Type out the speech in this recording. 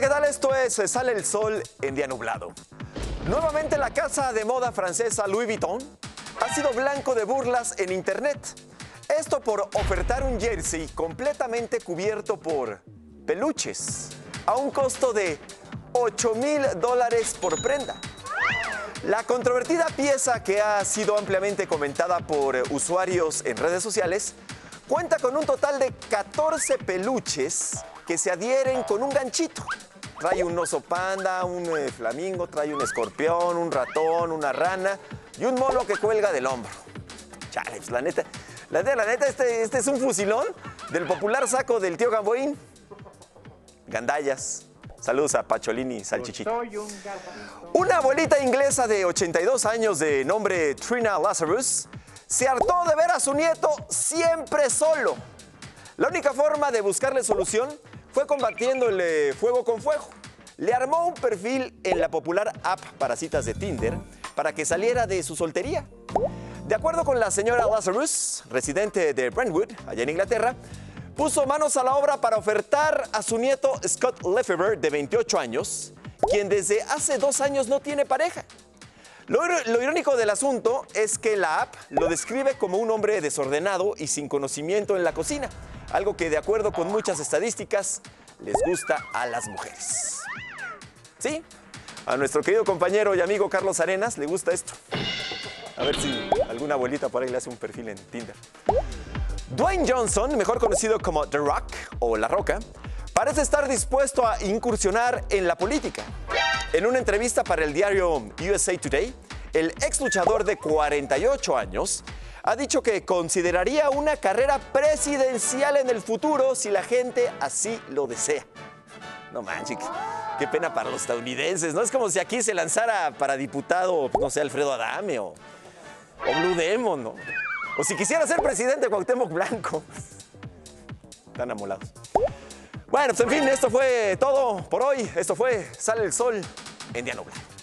¿qué tal? Esto es Sale el Sol en día nublado. Nuevamente la casa de moda francesa Louis Vuitton ha sido blanco de burlas en internet. Esto por ofertar un jersey completamente cubierto por peluches a un costo de 8 mil dólares por prenda. La controvertida pieza que ha sido ampliamente comentada por usuarios en redes sociales cuenta con un total de 14 peluches que se adhieren con un ganchito. Trae un oso panda, un eh, flamingo, trae un escorpión, un ratón, una rana y un mono que cuelga del hombro. Chale, pues la neta, la neta, la neta, este, este es un fusilón del popular saco del tío Gamboín. Gandallas. Saludos a Pacholini Salchichito. Una abuelita inglesa de 82 años de nombre Trina Lazarus se hartó de ver a su nieto siempre solo. La única forma de buscarle solución fue combatiéndole fuego con fuego. Le armó un perfil en la popular app para citas de Tinder para que saliera de su soltería. De acuerdo con la señora Lazarus, residente de Brentwood, allá en Inglaterra, puso manos a la obra para ofertar a su nieto Scott Lefebvre, de 28 años, quien desde hace dos años no tiene pareja. Lo, irónico del asunto es que la app lo describe como un hombre desordenado y sin conocimiento en la cocina, algo que de acuerdo con muchas estadísticas les gusta a las mujeres. ¿Sí? A nuestro querido compañero y amigo Carlos Arenas le gusta esto. A ver si alguna abuelita por ahí le hace un perfil en Tinder. Dwayne Johnson, mejor conocido como The Rock o La Roca, parece estar dispuesto a incursionar en la política. En una entrevista para el diario USA Today, el ex luchador de 48 años ha dicho que consideraría una carrera presidencial en el futuro si la gente así lo desea. No manches, qué pena para los estadounidenses, ¿no? Es como si aquí se lanzara para diputado, no sé, Alfredo Adame o, o Blue Demon, ¿no? O si quisiera ser presidente Cuauhtémoc Blanco. Están amolados. Bueno, pues en fin, esto fue todo por hoy. Esto fue Sale el Sol en Día Nublado.